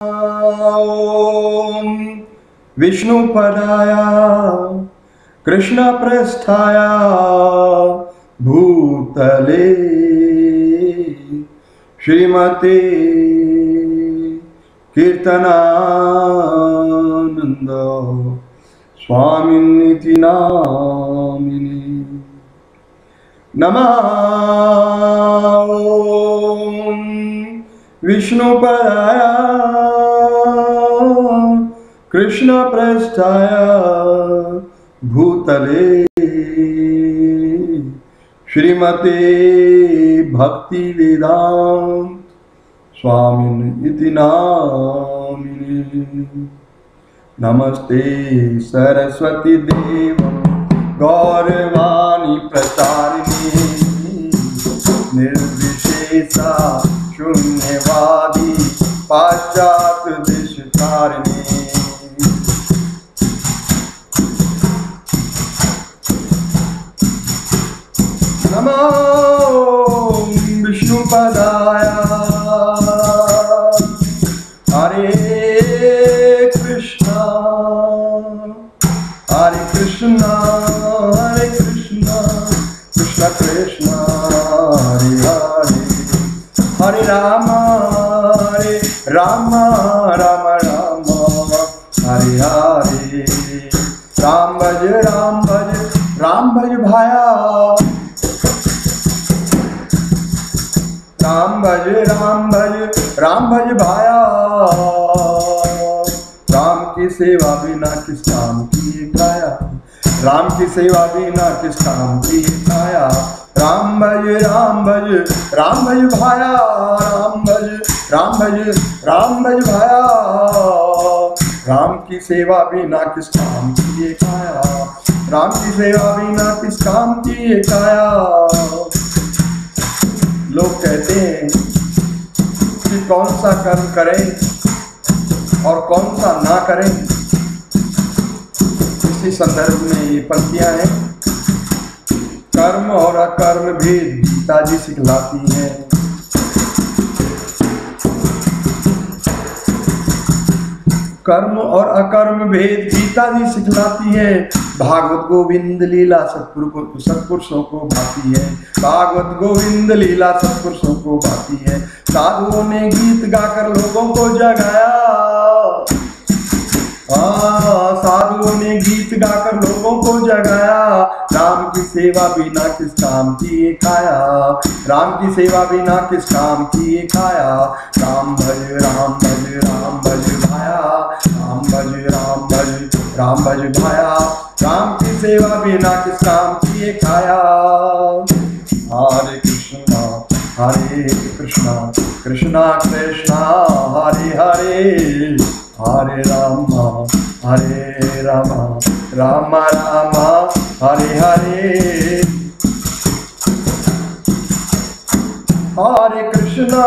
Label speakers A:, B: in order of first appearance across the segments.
A: ॐ विष्णुपदाय कृष्णप्रस्थाय भूतले। श्रीमते कीर्तनानन्द स्वामिनिति नामिनि नमः विष्णुपदाय। कृष्णप्रस्थाय भूतले। श्रीमते भक्तिवेदान्त स्वामिन् इति नामिनि। नमस्ते सरस्वती देव, गौरवाणी प्रचारिणी। निर्विशेषा शून्यवादी पाश्चात विष्णुपदाय हरे कृष्णा हरे कृष्णा हरे कृष्णा, कृष्ण कृष्ण, हरे हरे। हरे राम हरे राम राम राम, हरे हरे। राम भज राम भज राम भज भाया। भज राम भज राम भज भाया। राम की सेवा बिना किस काम की काया? राम की सेवा बिना किस काम की काया? राम भज राम भज राम भज भाया राम भज राम भज राम भज भाया। राम की सेवा बिना किस काम की काया? राम की सेवा बिना किस काम की काया? लोग कहते हैं कि कौन सा कर्म करें और कौन सा ना करें। इसी संदर्भ में ये पंक्तियाँ हैं। कर्म और अकर्म भी गीता जी सिखलाती हैं। कर्म और अकर्म भेद गीता जी सिखलाती है। भागवत गोविंद लीला सत्पुर सत्पुरुषों को भाती है। भागवत गोविंद लीला सत्पुरुषों को भाती है। साधुओं ने गीत गाकर लोगों को जगाया। हाँ साधुओं ने गीत गाकर लोगों को जगाया। राम की सेवा बिना किस काम की खाया। राम की सेवा बिना किस काम की खाया। राम भज राम भज राम भज राम भज भाया राम की सेवा बिना किस काम की ये खाया। हरे कृष्णा हरे कृष्णा कृष्णा कृष्णा, हरे हरे। हरे राम हरे राम राम राम, हरे हरे। हरे कृष्णा।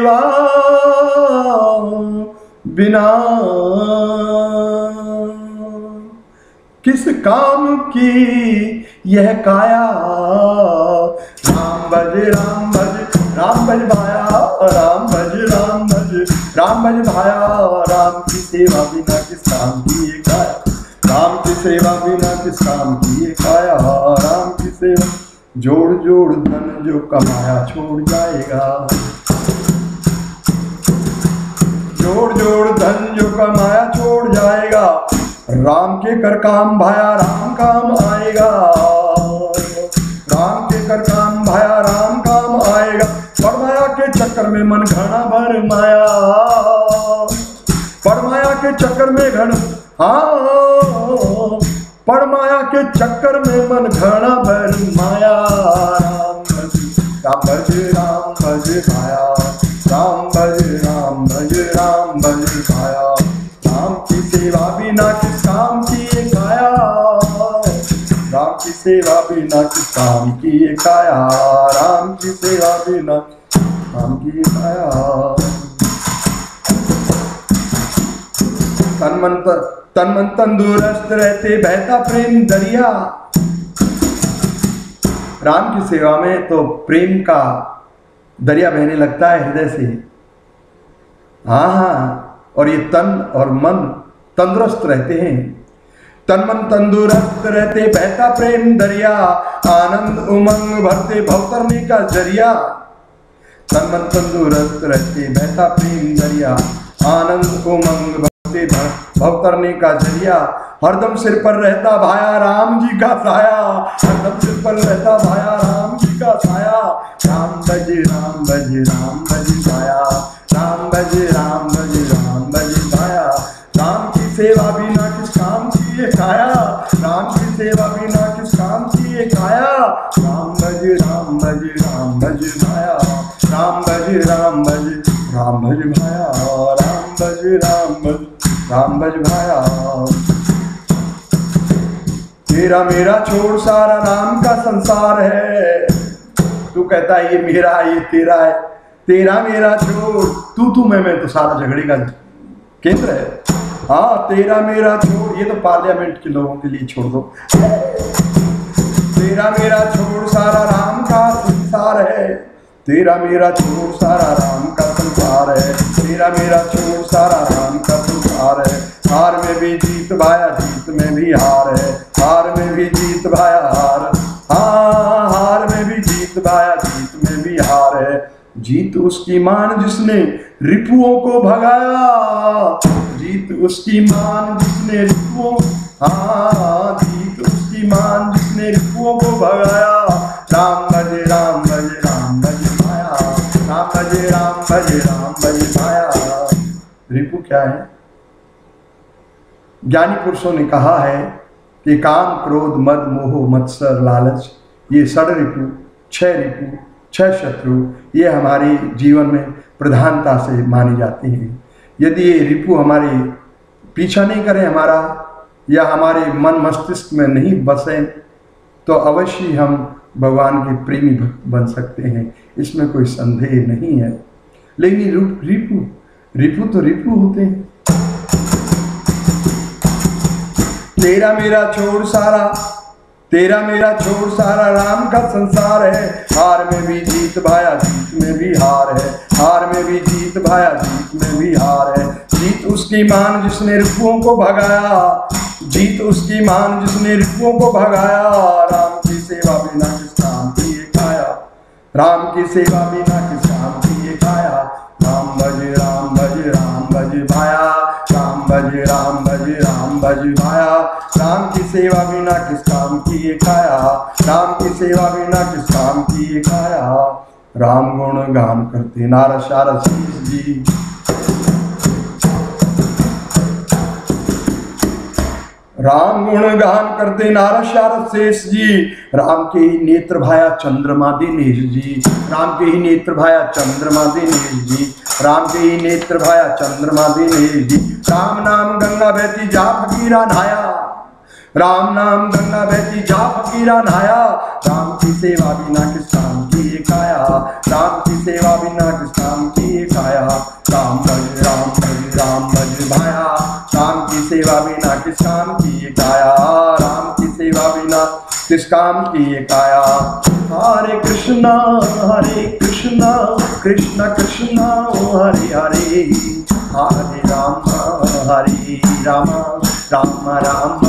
A: सेवा बिना। किस काम की यह काया? राम भज राम भज राम भज भाया, राम भज राम भज राम भज भाया। राम की सेवा बिना किस काम की ये काया? राम की सेवा बिना किस काम की ये काया? राम की सेवा, जोड़ जोड़ धन जो कमाया, छोड़ जाएगा। जोड़ जोड़ धन जो कमाया छोड़ जाएगा। राम के कर काम भाया राम काम आएगा। राम के कर काम भाया राम काम आएगा। परमाया के चक्कर में मन घना भर माया। परमाया के चक्कर में घन हाँ। परमाया के चक्कर में मन घना भर माया। राम राम भज राम भज माया राम भज, राम सेवा बिना काम की काया राम की सेवा बिना काम की काया तन मन पर, तन मन तंदुरुस्त रहते, बहता प्रेम दरिया। राम की सेवा में तो प्रेम का दरिया बहने लगता है हृदय से। हाँ हाँ और ये तन और मन तंदुरुस्त रहते हैं। तन मन तंदुरुस्त रहते, बहता प्रेम दरिया, आनंद उमंग भरते भवतरने का ज़रिया। तन मन तंदुरुस्त रहते, बहता प्रेम दरिया, आनंद उमंग भरते भव करने का ज़रिया। हरदम सिर पर रहता भाया, राम जी का साया। हरदम सिर पर रहता भाया, राम जी का साया। राम बज राम बज राम बज भाया राम बज राम बज राम बज भाया राम की सेवा बिना ये काया राम की सेवा बिना किस काम की ये काया राम बज राम बज राम बज भाया। राम बज राम बज राम भज भाया। राम बज राम बज राम बज भाया। तेरा मेरा छोड़ सारा नाम का संसार है। तू कहता है, ये मेरा है, ये तेरा है। तेरा मेरा छोड़। तू तू, मैं मैं तो सारा झगड़े का केंद्र है। हाँ तेरा मेरा छोड़, ये तो पार्लियामेंट के लोगों के लिए छोड़ दो। तेरा मेरा छोड़, सारा राम का संसार है। तेरा मेरा छोड़, सारा राम का संसार है। तेरा मेरा छोड़, सारा राम का संसार है। हार में भी जीत भाया जीत में भी हार है। हार में भी जीत भाया हार जीत उसकी मान जिसने रिपुओं को भगाया। जीत उसकी मान जिसने रिपुओं हाँ जीत उसकी मान जिसने रिपुओं को भगाया। राम भजे राम भजे राम भजे माया। राम भजे राम भजे राम भजे माया। रिपु क्या है? ज्ञानी पुरुषों ने कहा है कि काम, क्रोध, मद, मोह, मत्सर, लालच, ये सड़ रिपु छह रिपु छह शत्रु ये हमारे जीवन में प्रधानता से मानी जाती हैं। यदि ये रिपु हमारे पीछा नहीं करें हमारा, या हमारे मन मस्तिष्क में नहीं बसे तो अवश्य हम भगवान के प्रेमी बन सकते हैं। इसमें कोई संदेह नहीं है। लेकिन रिपु रिपु तो रिपु होते हैं। तेरा मेरा छोड़ सारा तेरा मेरा छोड़, सारा राम का संसार है। हार में भी जीत भाया, जीत में भी हार है। हार में भी जीत भाया, जीत में भी हार है। जीत उसकी मान जिसने रिपुओं को भगाया। जीत उसकी मान जिसने रिपुओं को भगाया। राम की सेवा बिना किस काम की खाया? राम की सेवा बिना किस काम की खाया? राम भज राम भज राम भज भाया। राम भज राम भज राम भज भाया राम की सेवा बिना किस काम की खाया राम की सेवा बिना किस काम की खाया राम गुण गान करते नारद शारद जी। राम गुण गान करते नारद शारद शेष जी। राम के ही नेत्र भाया चंद्रमा दिनेश जी। राम के ही नेत्र भाया चंद्रमा दिनेश जी। राम के ही नेत्र भाया चंद्रमा दिनेश जी। राम नाम गंगा बहती जा फकीरा नहाया। राम नाम गंगा बहती जा फकीरा नहाया। राम की सेवा बिना किस काम की काया राम की सेवा बिना किस काम की राम भज राम सेवा बिना किस काम की काया। राम की सेवा बिना किस काम की काया। हरे कृष्णा हरे कृष्णा, कृष्ण कृष्णा, हरे हरे। हरे राम हरे राम राम राम,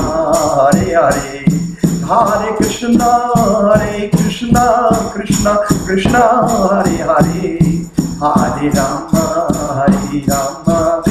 A: हरे हरे। हरे कृष्णा हरे कृष्णा, कृष्ण कृष्ण, हरे हरे। हरे राम हरे राम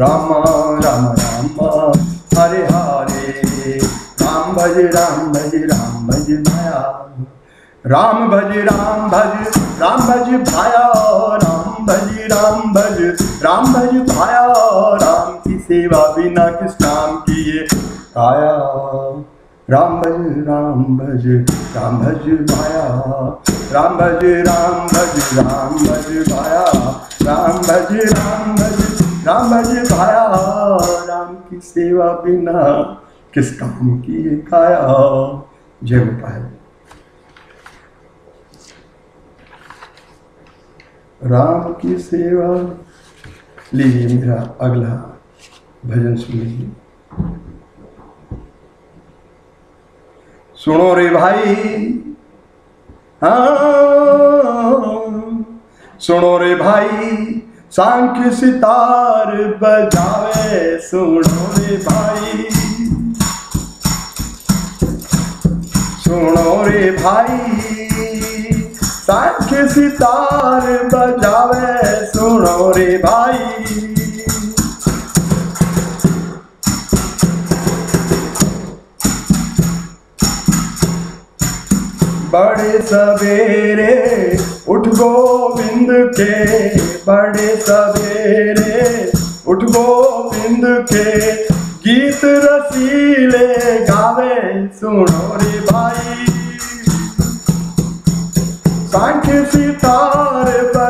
A: राम राम राम हरे हरे राम भज राम भज राम भज भाया राम भज राम भज राम भज भाया राम भज राम भज राम भज भाया राम की सेवा बिना किस काम की ये काया राम भज राम भज राम भज भाया राम भज राम भज राम भज भाया राम भज राम भज राम भाया राम की सेवा बिना किस काम की ये काया जय गोपाल राम की सेवा, लीजिए मेरा अगला भजन सुन लीजिए सुनो रे भाई हाँ सुनो रे भाई सांख्य सितार बजावे सुनो रे भाई। सुनो रे भाई। सांख्य सितार बजावे सुनो रे भाई। बड़े सवेरे उठ गोविंद के बड़े सवेरे, उठ गोविंद के गीत रसीले गावे, सुनो रे भाई। सांख सितार बजावे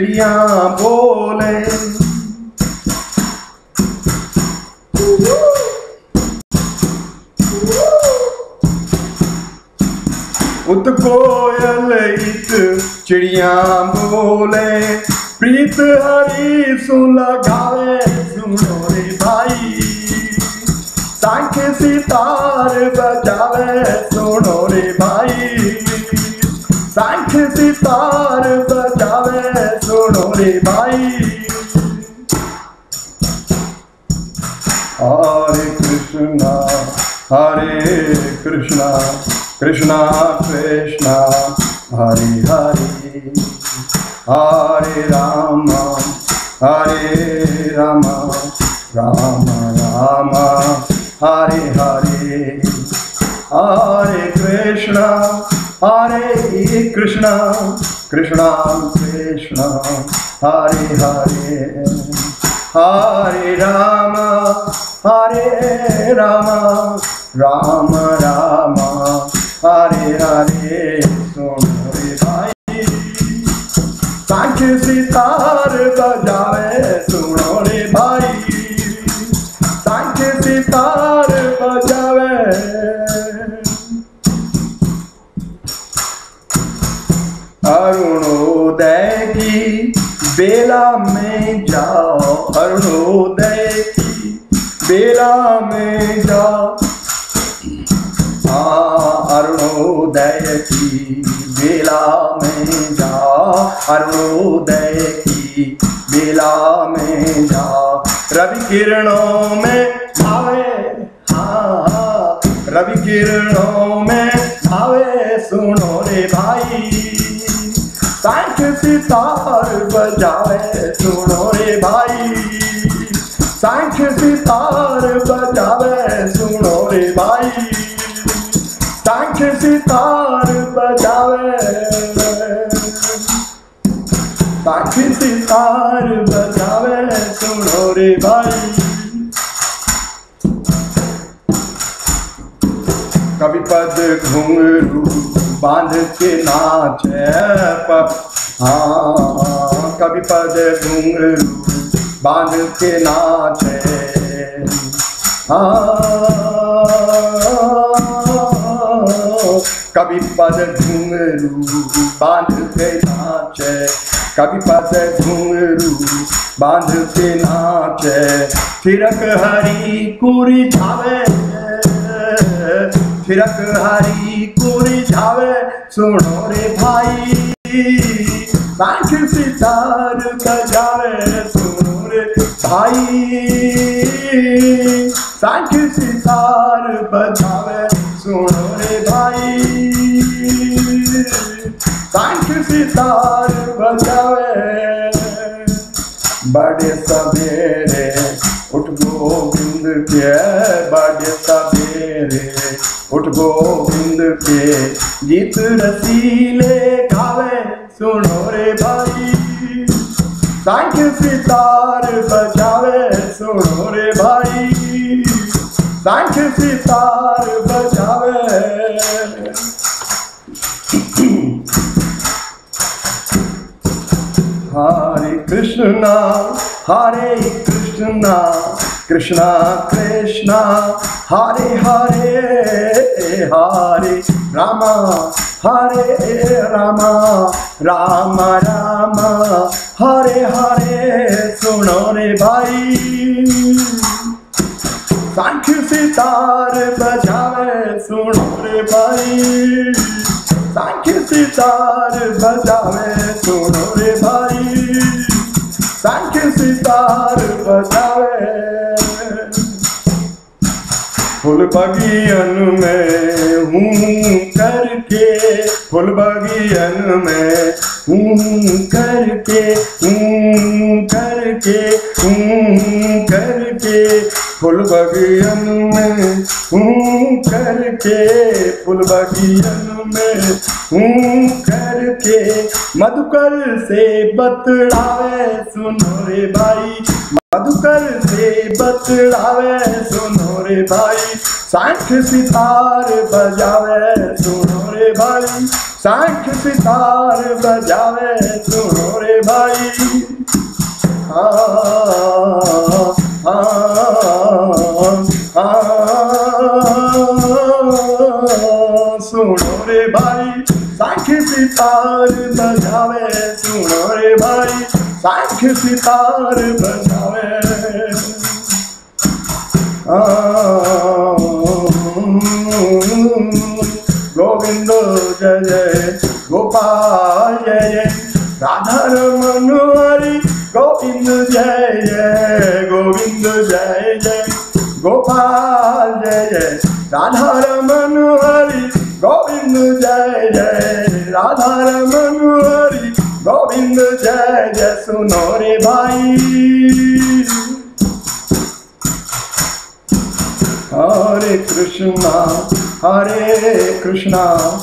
A: चिड़िया बोले। उत कोयल इत चिड़िया बोले। प्रीत हरी सुन लगावे सुनो रे भाई। सांख्य सितार बजावे सुनो रे भाई। सांख्य सितार बजावे रे भाई हरे कृष्णा हरे कृष्णा कृष्णा कृष्णा हरे हरे हरे राम हरे Ram Ram Ram Hare Hare Hare Hare Krishna, Krishna Krishna, Hare Hare, Hare Rama, Hare Rama, Rama Rama, Hare Hare, Sonare Bhai, you, Sitar Bhaj. बेला में जाओ अरुणोदय की बेला में जाओ। अरुणोदय की बेला में जाओ अरुणोदय की बेला में जाओ। रवि किरणों में भावे हाँ रवि किरणों में भावे सुनो रे भाई। सांख्य सितार बजावे सुनो रे भाई सांख्य सितार बजावे सुनो रे भाई सांख्य सितार बजावे सांख्य सितार बजावे सुनो रे भाई कभी पद घुंघरू बाँध के नाच पप हाँ कभी पद घुंघरू बाँध के नाच हाँ। कभी पद घुंघरू बाँध के नाच कभी पद घुंघरू बाँध के नाच थिरक हरी कुरी झावे थिरक हरी कुरी झावे, सुनो रे भाई। सांख सितार बजावे सुनो रे भाई। सांख सितार बजावे, सुनो रे भाई। सांख सितार बजावे। बड़े सवेरे उठ गोविंद के, बड़े सवेरे उठ गोविंद के गीत रसीले गावे सुनो रे भाई। शंख सितार बजावे सुनो रे भाई शंख सितार बजावे हरे कृष्णा हरे कृष्णा कृष्णा कृष्णा, हरे हरे हरे रामा हरे रामा, राम राम, हरे हरे, सुनो रे भाई। सांख सितार बजावे, सुनो रे भाई। सांख सितार बजावे, सुनो सितार बजावे फुल बगियन में हूँ करके फुल बगियन में करके करके करके फूल बगियन में करके फूल बगियन में करके मधुकर से बतलावे, सुनो रे भाई। मधुकर से बतलावे, सुनो रे भाई। साठ सितार बजावे, सुनो रे भाई। सांख सितार बजावे सुनो रे भाई हाँ हाँ हाँ सुनो रे भाई सांख सितार बजावे सुनो रे भाई सांख सितार बजावे गोविंद जय जय गोपाल जय राधा रमन हरि गोविंद जय जय, गोविंद जय जय। गोपाल जय जय राधा रमन हरि गोविंद जय जय। राधा रमन हरि गोविंद जय जय। सुनो रे भाई। हरे कृष्णा हरे कृष्णा।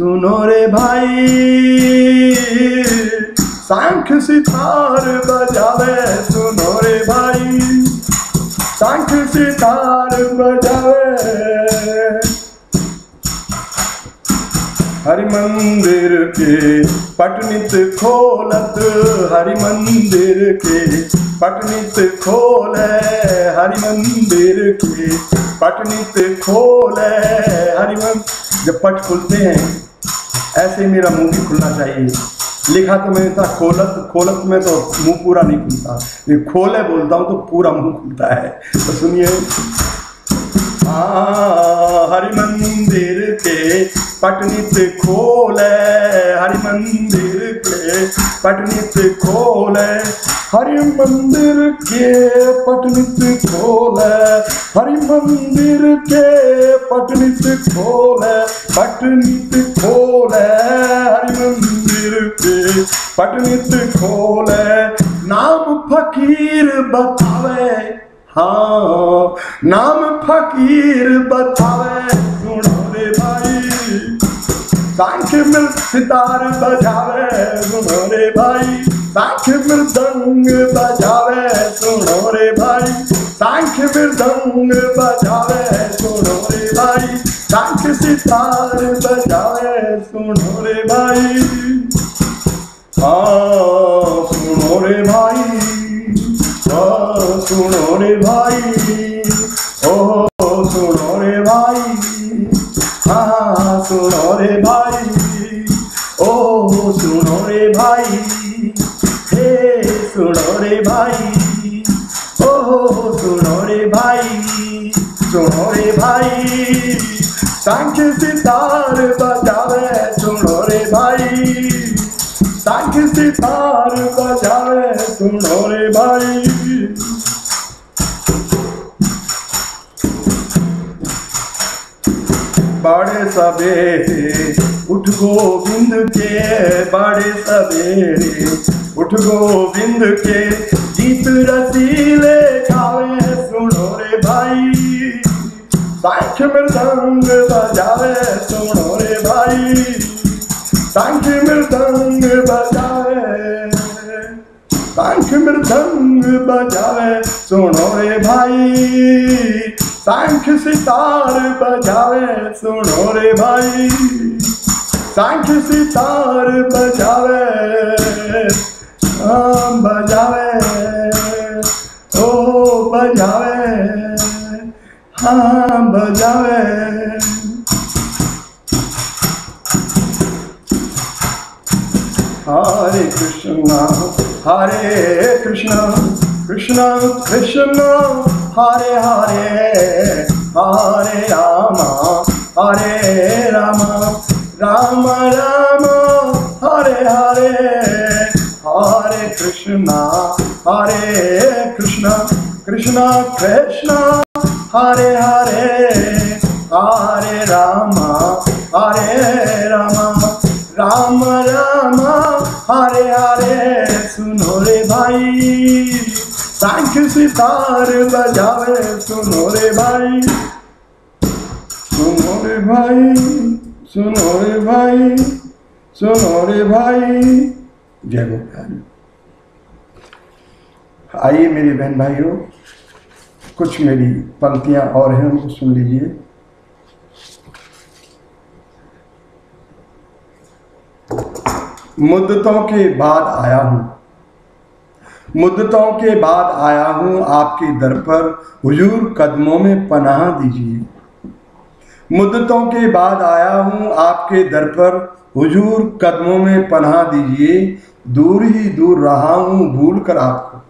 A: सुनो रे भाई। सांख सितार बजावे, सुनो रे भाई। सांख सितार बजावे। हरि मंदिर के पटनित खोलत हरि मंदिर के पटनित खोले हरि मंदिर के पटनित खोले हरि मन जब पट खुलते हैं ऐसे ही मेरा मुँह भी खुलना चाहिए। लिखा तो मैंने था, खोलत खोलत में तो मुँह पूरा नहीं खुलता। ये खोले बोलता हूँ तो पूरा मुँह खुलता है। तो सुनिए। हरि मंदिर के पटनित खोले हरि मंदिर के पटनित खोले हरि मंदिर के पटनित खोले हरि मंदिर के पटनित खोले पटनित खोले हरि मंदिर के पटनित खोले नाम फकीर बतावे हाँ नाम फकीर बतावे सुनो रे भाई सांख मिल सितार बजावे सुनो रे भाई। सांख मृदंग बजावे सुनो रे भाई। सांख मृदंग बजावे सुनो रे भाई। सांख सितार बजावे सुनो रे भाई। हाँ सुनो रे भाई। हाँ सुनो रे भाई। ओ सुनो रे भाई। हाँ सुनो रे रे भाई ओ सुनो रे भाई सुनो रे भाई सांख सितार बजावे सुनो रे भाई सांख सितार बजावे सुनो रे बड़े सवेरे उठ गोविंद के बड़े सवेरे। उठ गोविंद के गीत रसीले गावे, सुनो रे भाई। सांख मृदंग बजावे, सुनो रे भाई। सांख मृदंग बजावे, सांख मृदंग बजावे, सुनो रे भाई। सांख सितार बजावे सुनो रे भाई सांख सितार बजावे बजावे ओ बजावे हाँ बजावे हरे कृष्ण हरे कृष्ण कृष्ण कृष्ण, हरे हरे हरे राम हरे राम राम राम, हरे हरे हरे कृष्ण हरे कृष्ण कृष्ण कृष्ण, हरे हरे हरे राम हरे राम राम राम, हरे हरे, सुनो रे भाई। सांख सितार बजावे, सुनो रे भाई। सुनो रे भाई, सुनो रे भाई, सुनो रे भाई। जय गोपाल। आइए मेरे बहन भाइयों, कुछ मेरी पंक्तियाँ और हैं, उनको सुन लीजिए। मुद्दतों के बाद आया हूँ। मुद्दतों के बाद आया हूँ आपके दर पर। हुजूर, कदमों में पनाह दीजिए। मुद्दतों के बाद आया हूँ आपके दर पर। हुजूर, कदमों में पनाह दीजिए। दूर ही दूर रहा हूँ भूल कर आपको।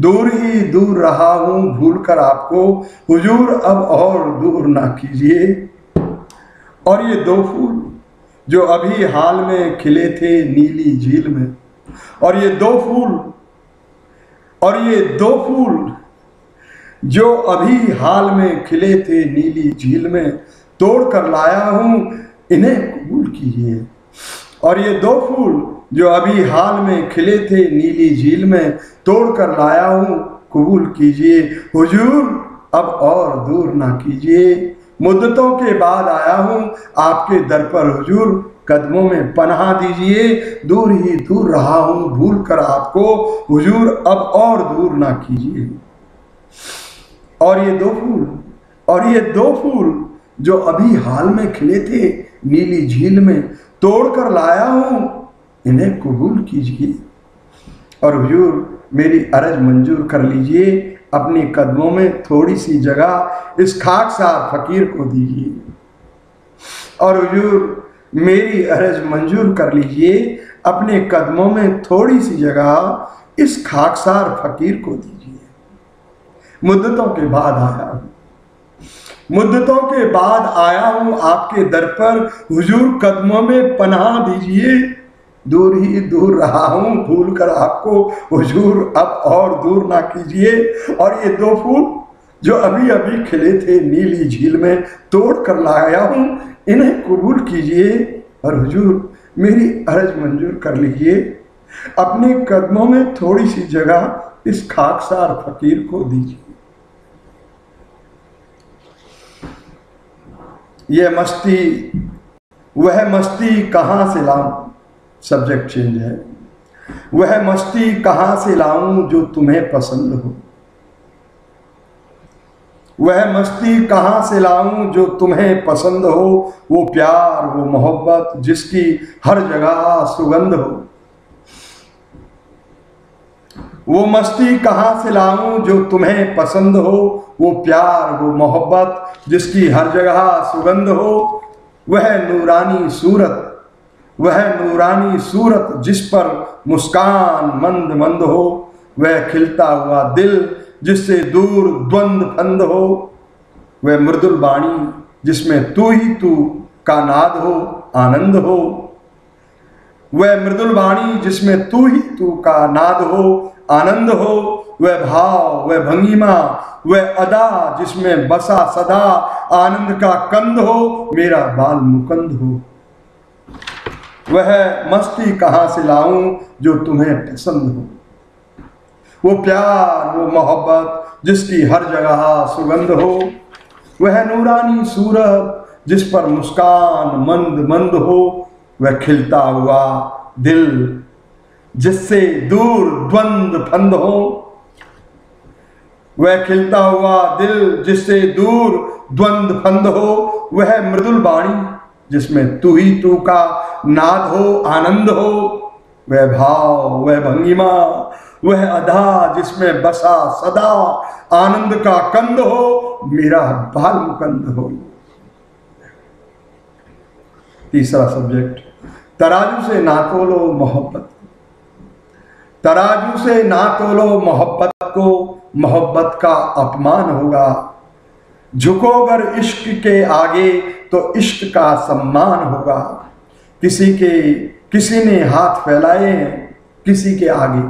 A: दूर ही दूर रहा हूँ भूल कर आपको। हुजूर, अब और दूर ना कीजिए। और ये दो फूल जो अभी हाल में खिले थे नीली झील में। और ये दो फूल और ये दो फूल जो अभी हाल में खिले थे नीली झील में तोड़ कर लाया हूँ, इन्हें कबूल कीजिए। और ये दो फूल जो अभी हाल में खिले थे नीली झील में तोड़ कर लाया हूँ, कबूल कीजिए। हुजूर, अब और दूर ना कीजिए। मुद्दतों के बाद आया हूँ, आपके दर पर हुजूर कदमों में पनाह दीजिए। दूर ही दूर रहा हूँ, भूल कर आपको। हुजूर, अब और दूर ना कीजिए। और ये दो फूल, और ये दो फूल जो अभी हाल में खिले थे, नीली झील में तोड़ कर लाया हूँ, इन्हें कबूल कीजिए। और हुजूर, मेरी अरज मंजूर कर लीजिए। अपने कदमों में थोड़ी सी जगह इस खाक सार फकीर को दीजिए। और हुजूर मेरी अरज मंजूर कर लीजिए। अपने कदमों में थोड़ी सी जगह इस खाकसार फकीर को दीजिए। मुद्दतों के बाद आया हूँ। मुद्दतों के बाद आया हूँ। आपके दर पर हुजूर कदमों में पनाह दीजिए। दूर ही दूर रहा हूँ। भूल कर आपको हुजूर अब और दूर ना कीजिए। और ये दो फूल जो अभी अभी खिले थे नीली झील में तोड़ कर लाया हूँ। इन्हें कबूल कीजिए और हुजूर, मेरी अर्ज़ मंजूर कर लीजिए। अपने कदमों में थोड़ी सी जगह इस खाकसार फकीर को दीजिए। यह मस्ती, वह मस्ती कहाँ से लाऊं? सब्जेक्ट चेंज है। वह मस्ती कहाँ से लाऊं जो तुम्हें पसंद हो? वह मस्ती कहाँ से लाऊं जो तुम्हें पसंद हो? वो प्यार, वो मोहब्बत, जिसकी हर जगह सुगंध हो। वो मस्ती कहाँ से लाऊं जो तुम्हें पसंद हो? वो प्यार, वो मोहब्बत, जिसकी हर जगह सुगंध हो। वह नूरानी सूरत, वह नूरानी सूरत जिस पर मुस्कान मंद मंद हो। वह खिलता हुआ दिल जिससे दूर द्वंद फंद हो, वह मृदुल बाणी जिसमें तू ही तू का नाद हो, आनंद हो। वह मृदुल वाणी, जिसमें तू ही तू का नाद हो, आनंद हो। वह भाव, वह भंगिमा, वह अदा, जिसमें बसा सदा आनंद का कंद हो, मेरा बाल मुकंद हो। वह मस्ती कहाँ से लाऊं, जो तुम्हें पसंद हो। वो प्यार, वो मोहब्बत, जिसकी हर जगह सुगंध हो, वह नूरानी सूरत जिस पर मुस्कान मंद मंद हो, वह खिलता हुआ दिल, जिससे दूर द्वंद फंद हो। वह खिलता हुआ दिल, जिससे दूर द्वंद फंद हो, वह मृदुल बाणी जिसमें तू ही तू का नाद हो, आनंद हो। वह भाव, वह भंगिमा, वह अधा जिसमें बसा सदा आनंद का कंद हो, मेरा बाल मुकंद हो। तीसरा सब्जेक्ट तराजू से ना तोलो मोहब्बत। तराजू से ना तोलो मोहब्बत को, मोहब्बत का अपमान होगा। झुको अगर इश्क के आगे तो इश्क का सम्मान होगा। किसी के किसी ने हाथ फैलाए हैं किसी के आगे।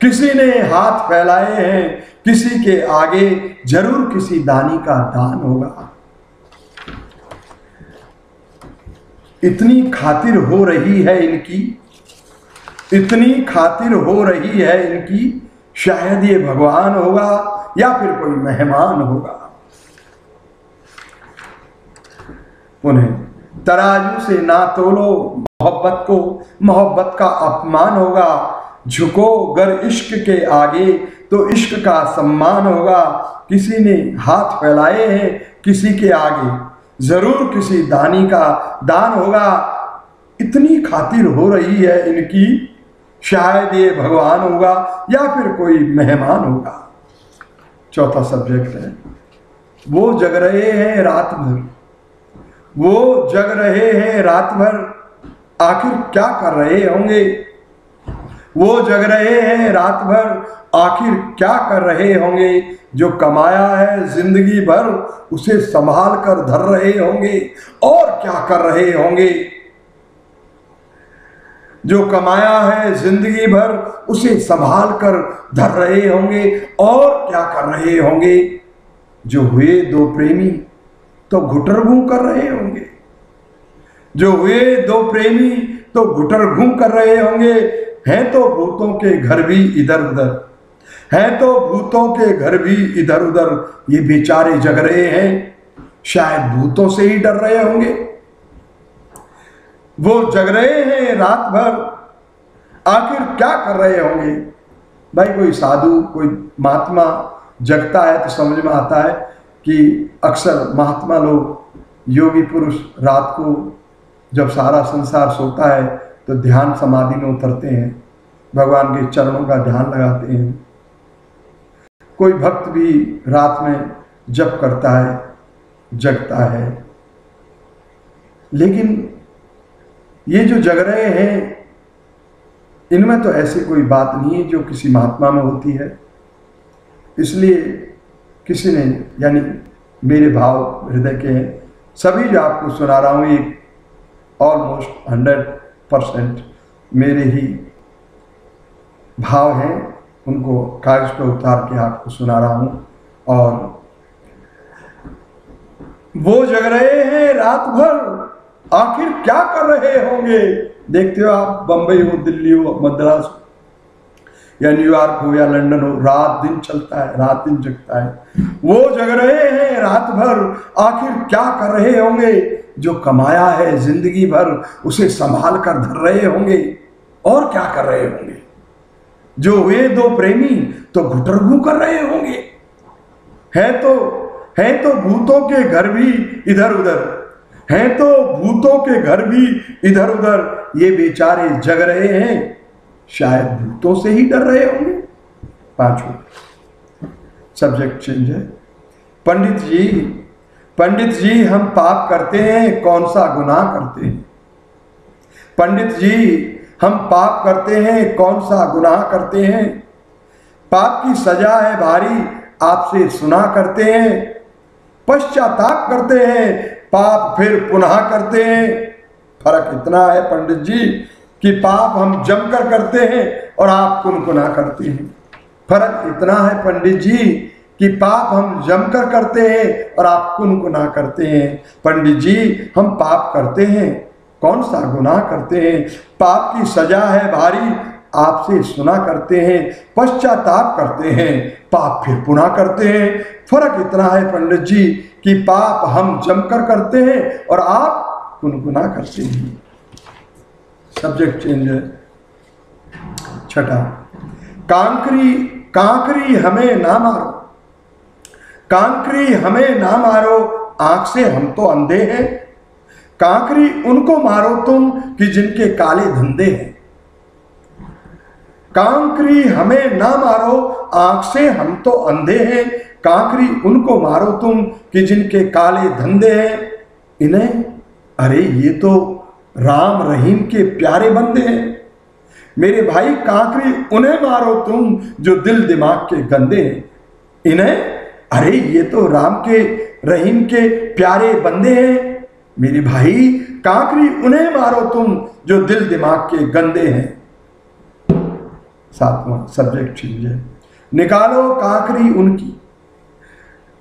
A: किसी ने हाथ फैलाए हैं किसी के आगे, ज़रूर किसी दानी का दान होगा। इतनी खातिर हो रही है इनकी, इतनी खातिर हो रही है इनकी, शायद ये भगवान होगा या फिर कोई मेहमान होगा। उन्हें तराजू से ना तोलो, मोहब्बत को। मोहब्बत का अपमान होगा, झुको गर इश्क के आगे तो इश्क का सम्मान होगा। किसी ने हाथ फैलाए हैं किसी के आगे, ज़रूर किसी दानी का दान होगा। इतनी खातिर हो रही है इनकी, शायद ये भगवान होगा या फिर कोई मेहमान होगा। चौथा सब्जेक्ट है, वो जग रहे हैं रात भर। वो जग रहे हैं रात भर, आखिर क्या कर रहे होंगे? वो जग रहे हैं रात भर, आखिर क्या कर रहे होंगे? जो कमाया है ज़िंदगी भर, उसे संभाल कर धर रहे होंगे। और क्या कर रहे होंगे? जो कमाया है ज़िंदगी भर, उसे संभाल कर धर रहे होंगे। और क्या कर रहे होंगे? जो हुए दो प्रेमी तो घुटर घू कर रहे होंगे। जो हुए दो प्रेमी तो घुटर घू कर रहे होंगे। हैं तो भूतों के घर भी इधर उधर। हैं तो भूतों के घर भी इधर उधर। ये बेचारे जग रहे हैं। शायद भूतों से ही डर रहे होंगे। वो जग रहे हैं रात भर। आखिर क्या कर रहे होंगे? भाई कोई साधु, कोई महात्मा जगता है तो समझ में आता है। कि अक्सर महात्मा लोग, योगी पुरुष रात को जब सारा संसार सोता है तो ध्यान समाधि में उतरते हैं। भगवान के चरणों का ध्यान लगाते हैं। कोई भक्त भी रात में जप करता है, जगता है। लेकिन ये जो जग रहे हैं, इनमें तो ऐसी कोई बात नहीं है जो किसी महात्मा में होती है। इसलिए किसी ने, यानी मेरे भाव, हृदय के हैं सभी जो आपको सुना रहा हूँ, एक ऑलमोस्ट हंड्रेड परसेंट मेरे ही भाव हैं। उनको कागज़ पर उतार के आपको सुना रहा हूँ। और वो जग रहे हैं रात भर आखिर क्या कर रहे होंगे? देखते हो आप, बंबई हो, दिल्ली हो, मद्रास या न्यूयॉर्क हो या लंदन हो, रात दिन चलता है, रात दिन जगता है। वो जग रहे हैं रात भर, आखिर क्या कर रहे होंगे? जो कमाया है ज़िंदगी भर, उसे संभाल कर धर रहे होंगे। और क्या कर रहे होंगे? जो वे दो प्रेमी तो घुटरगु कर रहे होंगे। है तो है तो भूतों के घर भी इधर उधर। हैं तो भूतों के घर भी इधर उधर। ये बेचारे जग रहे हैं। शायद भूतों से ही डर रहे होंगे। पांचवा सब्जेक्ट चेंज है। पंडित जी पंडित जी, हम पाप करते हैं, कौन सा गुनाह करते हैं? पंडित जी, हम पाप करते हैं, कौन सा गुनाह करते हैं? पाप की सजा है भारी, आपसे सुना करते हैं। पश्चाताप करते हैं, पाप फिर पुनः करते हैं। फ़र्क इतना है पंडित जी कि पाप हम जमकर करते हैं और आप कुनकुना करते हैं। फ़र्क इतना है पंडित जी कि पाप हम जमकर करते हैं और आप कुनकुना करते हैं। पंडित जी, हम पाप करते हैं। कौन सा गुनाह करते हैं? पाप की सजा है भारी, आपसे सुना करते हैं, पश्चाताप करते हैं, पाप फिर पुनः करते हैं। फ़र्क इतना है पंडित जी कि पाप हम जमकर करते हैं और आप गुनगुना करते हैं। सब्जेक्ट चेंज है छठा कांकरी कांकरी हमें ना मारो कांकरी हमें ना मारो आँख से हम तो अंधे हैं कांकरी उनको मारो तुम कि जिनके काले धंधे हैं कांकरी हमें ना मारो आँख से हम तो अंधे हैं कांकरी उनको मारो तुम कि जिनके काले धंधे हैं इन्हें अरे ये तो राम रहीम के प्यारे बंदे हैं। मेरे भाई कांकरी, उन्हें मारो तुम, जो दिल दिमाग के गंदे हैं। इन्हें, अरे ये तो राम के, रहीम के प्यारे बंदे हैं। मेरे भाई कांकरी, उन्हें मारो तुम, जो दिल दिमाग के गंदे हैं। सातवां सब्जेक्ट चेंज है। निकालो कांकरी उनकी।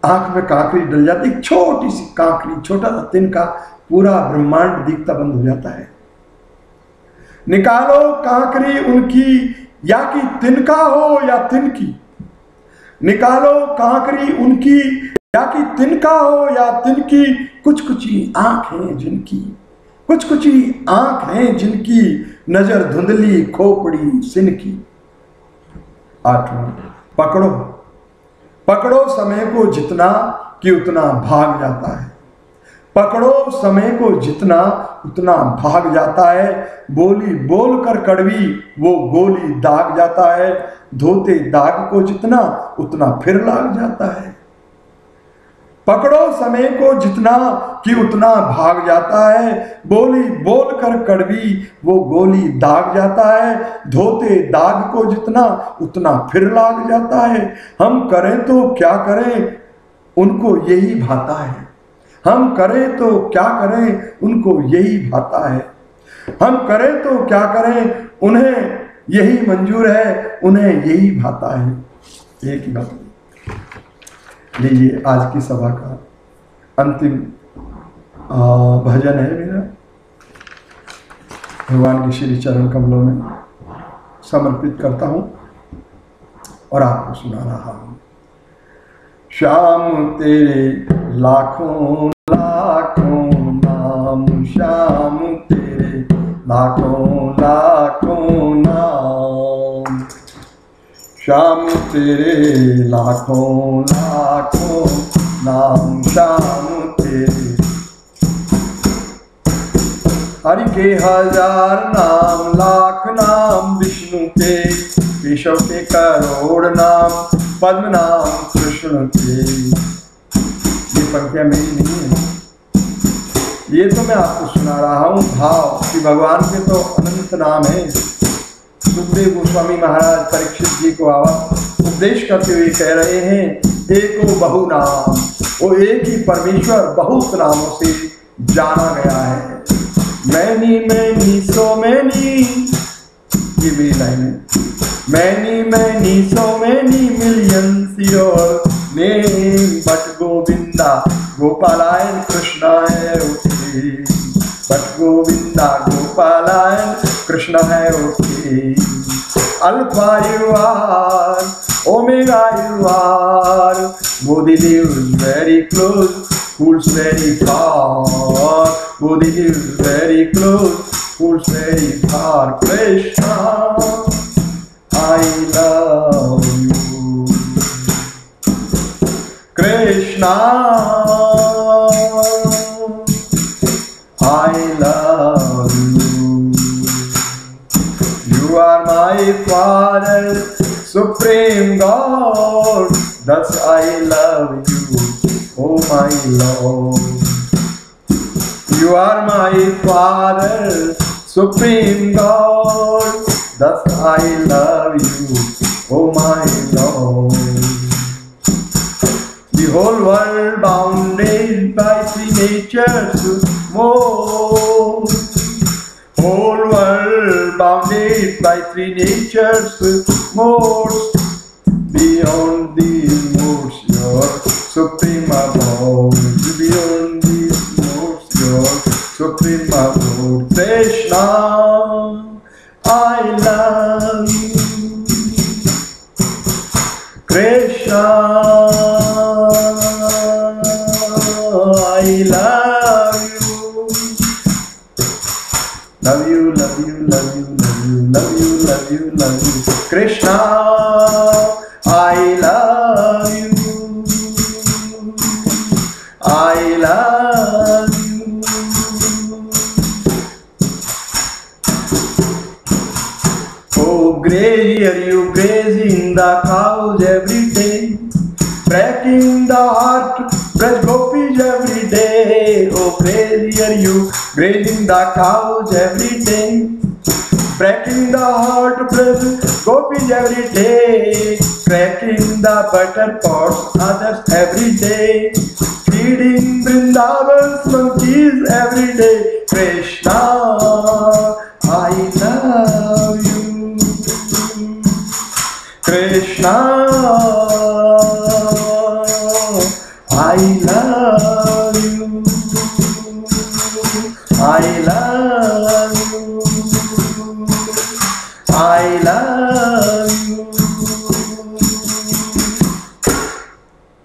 A: आँख में काकरी डल जाती, छोटी सी कांकरी, छोटा सा तिनका पूरा ब्रह्मांड दिखता बंद हो जाता है। निकालो कांकरी उनकी, या कि तिनका हो या तिनकी निकालो कांकरी उनकी, या कि तिनका हो या तिनकी कुछ कुछ ही आँख है जिनकी कुछ कुछ ही आँख है जिनकी। नज़र धुंधली खोपड़ी सिनकी आठवां, पकड़ो। पकड़ो समय को जितना कि उतना भाग जाता है। पकड़ो समय को जितना उतना भाग जाता है। बोली बोल कर कड़वी, वो गोली दाग जाता है। धोते दाग को जितना, उतना फिर लाग जाता है। पकड़ो समय को जितना कि उतना भाग जाता है। बोली बोल कर कड़वी, वो गोली दाग जाता है। धोते दाग को जितना, उतना फिर लाग जाता है। हम करें तो क्या करें? उनको यही भाता है। हम करें तो क्या करें, उनको यही भाता है। हम करें तो क्या करें, उन्हें यही मंजूर है, उन्हें यही भाता है। एक ही बात। लीजिए आज की सभा का अंतिम भजन है मेरा। भगवान के श्री चरण कमलों में समर्पित करता हूँ और आपको सुना रहा हूँ। श्याम तेरे लाखों लाखों नाम श्याम तेरे लाखों लाखों नाम श्याम तेरे लाखों लाखों नाम श्याम तेरे हरि के हज़ार नाम, लाख नाम विष्णु के, केशव के करोड़ नाम, पद्म नाम कृष्ण के। ये पंक्तियाँ मेरी नहीं है। ये तो मैं आपको सुना रहा हूँ, भाव कि भगवान के तो अनंत नाम है। सुखदेव गोस्वामी महाराज परीक्षित जी को आवाज़ उपदेश करते हुए कह रहे हैं, एको बहु नाम। वो एक ही परमेश्वर बहुत नामों से जाना गया है। मैनी मैनी सो मैनी ये मेरी लाइन है many many so many million your name but Govinda Gopalayan Krishna है बट गोविंदा गोपालायन कृष्ण कृष्ण है okay alpha you are omega you are Bodhidev is very close, fools very far. Bodhidev is very close, fools very far. Krishna, I love you. Krishna, I love you. You are my Father, Supreme God. Thus I love you, oh my Lord. You are my Father, Supreme God. Thus I love you, oh my Lord. The whole world bounded by three natures more. Whole world bounded by three natures more. Beyond these modes, repertório.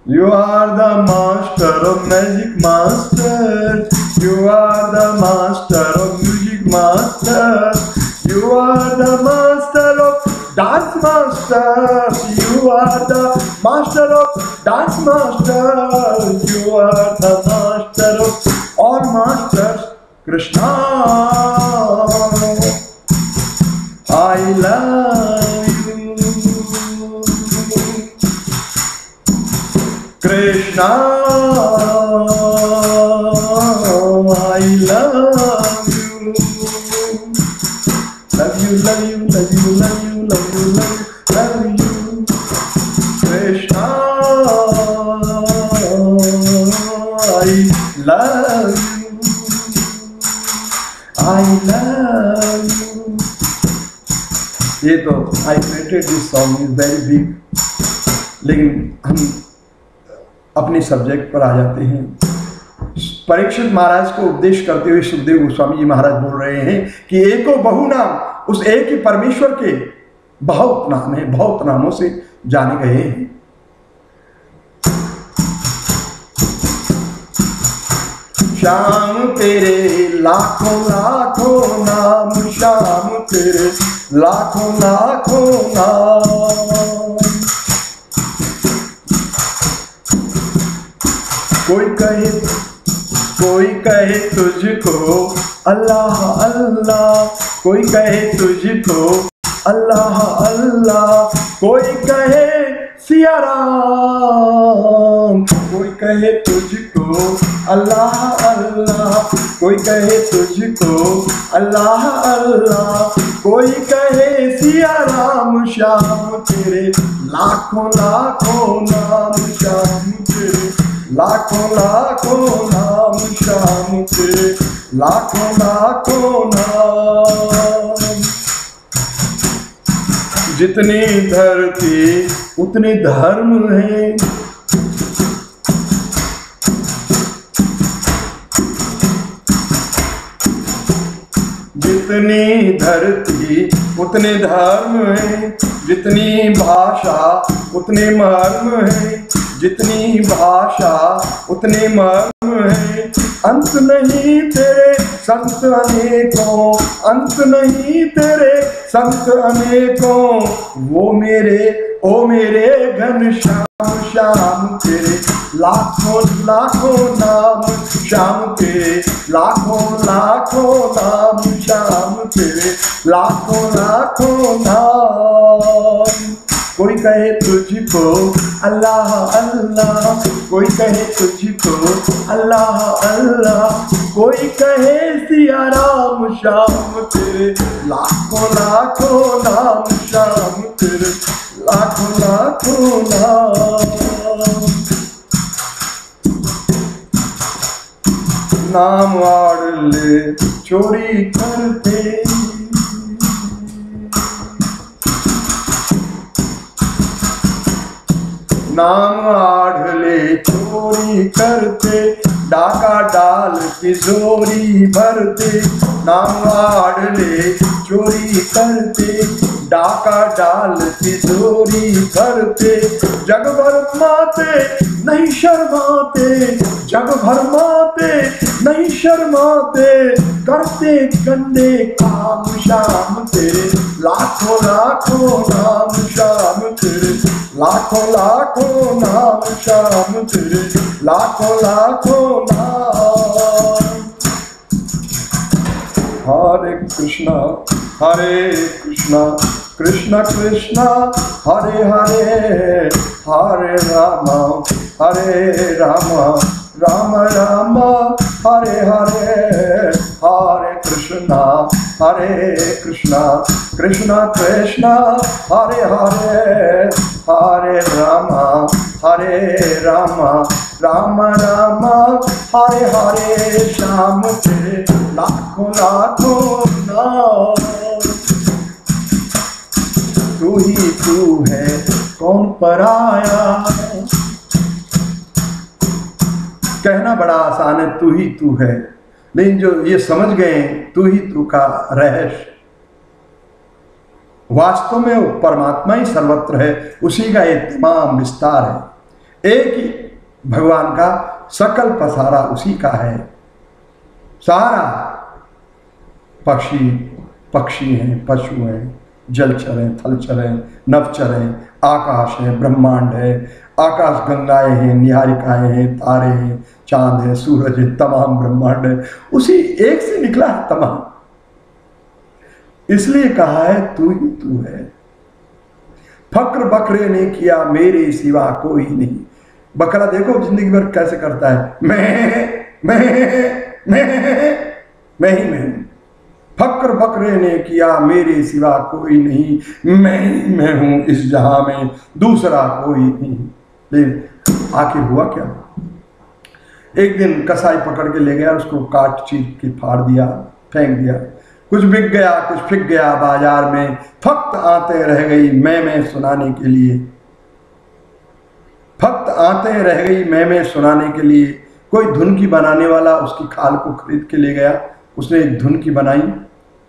A: You are the master of magic master. You are the master of music master. You are the master of dance master. You are the master of dance master. You are the master of all masters. Krishna. I love Krishna, I love you. Love you, love you, love you, love you, love you, love you, love you. Krishna, I love you. I love you. ये तो I created this song is very big लेकिन हम अपने subject पर आ जाते हैं। परीक्षित महाराज को उपदेश करते हुए सुखदेव गोस्वामी जी महाराज बोल रहे हैं कि एको बहु नाम उस एक ही परमेश्वर के बहुत नाम है, बहुत नामों से जाने गए हैं। श्याम तेरे, लाखों लाखों नाम, श्याम तेरे, लाखों लाखों नाम। कहे, कोई कहे तुझको, अल्लाह अल्लाह। कोई कहे तुझको, अल्लाह अल्लाह। कोई कहे सिया राम कोई कहे तुझको, अल्लाह अल्लाह। कोई कहे तुझको, अल्लाह अल्लाह। कोई कहे सिया राम श्याम तेरे, लाखों लाखों नाम श्याम तेरे। लाखों लाखों नाम श्याम तेरे लाखों लाखों नाम। जितनी धरती, उतने धर्म है। जितनी धरती, उतने धर्म है। जितनी भाषा, उतने मर्म है। जितनी भाषा, उतने मर्म है। अंत नहीं तेरे, संत अनेकों। अंत नहीं तेरे, संत अनेकों। वो मेरे, ओ मेरे घन श्याम श्याम तेरे। लाखों लाखों नाम श्याम तेरे। लाखों लाखों नाम श्याम तेरे। लाखों लाखों नाम। कोई कहे तुझको, अल्लाह अल्लाह। कोई कहे तुझको, अल्लाह अल्लाह। कोई कहे सिया राम श्याम तेरे, लाखों लाखों नाम श्याम तेरे, लाखों लाखों नाम। नाम आड़ ले, चोरी करते नाम आढ़ले चोरी करते, डाका डाल तिजोरी भरते। नाम आढ़ले चोरी करते, डाका डाल तिजोरी भरते। जग भर माते, नहीं शर्माते। जग भर माते, नहीं शर्माते। करते गंदे काम शाम तेरे। लाखों लाखों नाम शाम तेरे। लाखों लाखों नाम शाम तेरे लाखों लाखों नाम हरे कृष्णा हरे कृष्णा कृष्ण कृष्ण हरे हरे हरे राम हरे राम राम राम, हरे हरे हरे कृष्णा हरे कृष्णा, कृष्ण कृष्ण, हरे हरे हरे राम हरे राम राम राम, हरे हरे, श्याम के लाखों लाखों तू ही तू है, कौन पराया कहना बड़ा आसान है, तू ही तू है। लेकिन जो ये समझ गए, तू ही तू का रहस्य। वास्तव में वो परमात्मा ही सर्वत्र है, उसी का एक तमाम विस्तार है। एक ही भगवान का सकल पसारा उसी का है। सारा पक्षी पक्षी हैं, पशु हैं जलचर हैं थलचर हैं नवचर हैं आकाश है, ब्रह्मांड है। आकाश गंगाएँ हैं, निहारिकाएँ हैं, तारे हैं चाँद है, सूरज है, तमाम ब्रह्मांड है। उसी एक से निकला है तमाम। इसलिए कहा है, तू ही तू है। फक्र बकरे ने किया, मेरे सिवा कोई नहीं। बकरा देखो ज़िंदगी भर कैसे करता है। मैं मैं मैं मैं ही मैं फक्र बकरे ने किया, मेरे सिवा कोई नहीं। मैं ही मैं हूँ इस जहाँ में, दूसरा कोई नहीं। आखिर हुआ क्या? एक दिन कसाई पकड़ के ले गया, उसको काट चीर के फाड़ दिया, फेंक दिया। कुछ बिक गया, कुछ फिक गया, बाज़ार में फक्त आते रह गई मैं मैं सुनाने के लिए। फक्त आते रह गई मैं मैं सुनाने के लिए। कोई धुन की बनाने वाला उसकी खाल को खरीद के ले गया। उसने एक धुन की बनाई।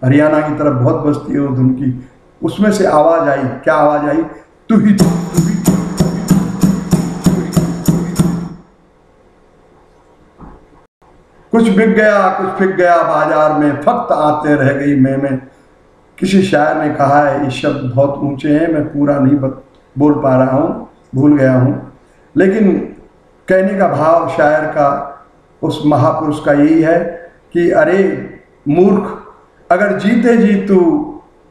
A: हरियाणा की तरफ़ बहुत बस्ती है वो धुन की। उसमें से आवाज़ आई। क्या आवाज़ आई? तू ही, तू तू ही। कुछ बिक गया, कुछ फिक गया, बाज़ार में फक्त आते रह गई मैं मैं। किसी शायर ने कहा है ये शब्द बहुत ऊँचे हैं, मैं पूरा नहीं बोल पा रहा हूँ, भूल गया हूँ। लेकिन कहने का भाव शायर का, उस महापुरुष का यही है कि, अरे मूर्ख, अगर जीते जी तू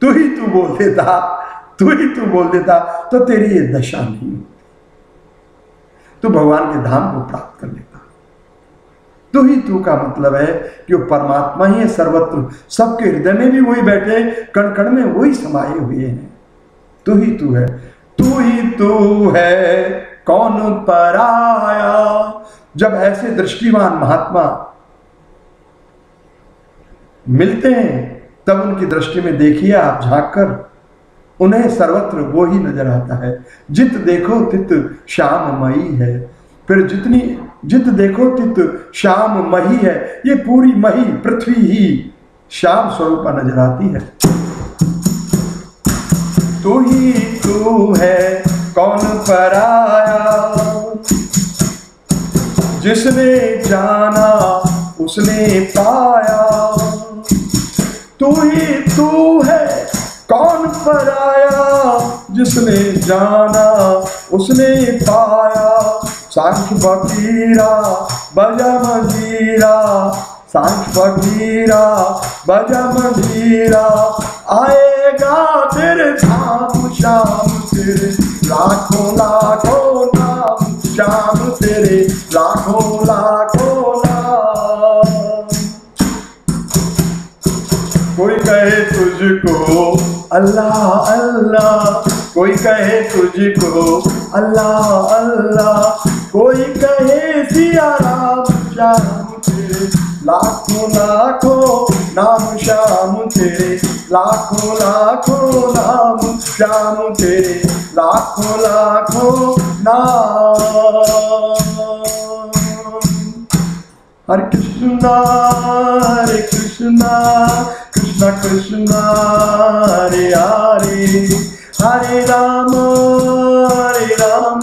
A: तू ही तू बोल देता, तू ही तू बोल देता तो तेरी ये दशा नहीं तू भगवान के धाम को प्राप्त कर लेता तू ही तू का मतलब है कि वो परमात्मा ही है, सर्वत्र। सबके हृदय में भी वही बैठे कण कण में वही समाये हुए हैं। तू ही तू है। तू ही तू है। कौन पराया जब ऐसे दृष्टिवान महात्मा मिलते हैं, तब उनकी दृष्टि में देखिए आप झाँक कर उन्हें सर्वत्र वो ही नज़र आता है। जित देखो, तित श्याममयी है। फिर जितनी जित देखो तित, श्याम मही है। ये पूरी मही, पृथ्वी ही। श्याम स्वरूपा नज़र आती है। तू ही तू है, कौन पराया? जिसने जाना, उसने पाया। तू ही तू है, कौन पराया? जिसने जाना, उसने पाया। सांख फकीरा बजा मंजीरा सांख फकीरा बजा मंजीरा आएगा तेरे धाम शाम तेरे। लाखों लाखों नाम शाम तेरे। लाखों लाखों नाम। कोई कहे तुझको, अल्लाह अल्लाह। कोई कहे तुझको, अल्लाह अल्लाह। कोई कहे सिया राम श्याम तेरे लाखों लाखों नाम श्याम तेरे लाखों लाखों नाम श्याम तेरे लाखों लाखों नाम। हरे कृष्णा हरे कृष्णा कृष्णा कृष्णा, हरे हरे हरे राम हरे राम।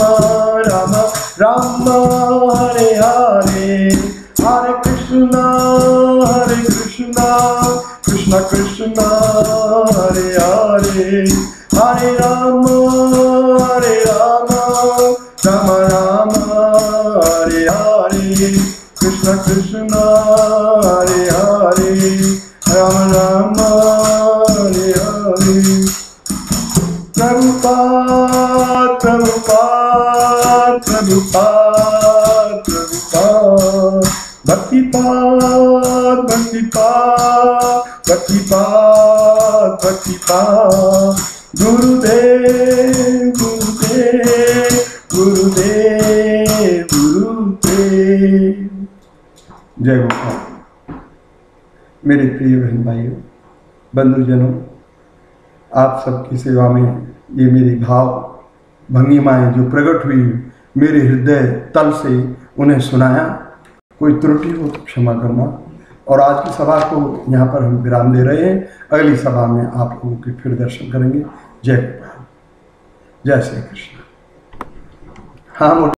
A: कृष्णा हरे हरे हरे राम हरे राम राम राम हरे हरे कृष्ण कृष्ण हरे हरे राम राम हरे हरे प्रभुपाद प्रभुपाद प्रभुपाद प्रभुपाद, भक्तिपाद भक्तिपाद भक्तिपाद भक्तिपाद गुरुदेव गुरुदेव गुरुदेव गुरुदेव। जय गोपाल। मेरे प्रिय बहन भाइयों, बंधुजनों, आप सबकी सेवा में ये मेरी भाव भंगिमाएँ जो प्रकट हुई, मेरे हृदय तल से उन्हें सुनाया। कोई त्रुटि हो तो क्षमा करना। और आज की सभा को यहाँ पर हम विराम दे रहे हैं। अगली सभा में आप लोगों के फिर दर्शन करेंगे। जय गोपाल जय श्री कृष्ण। हाँ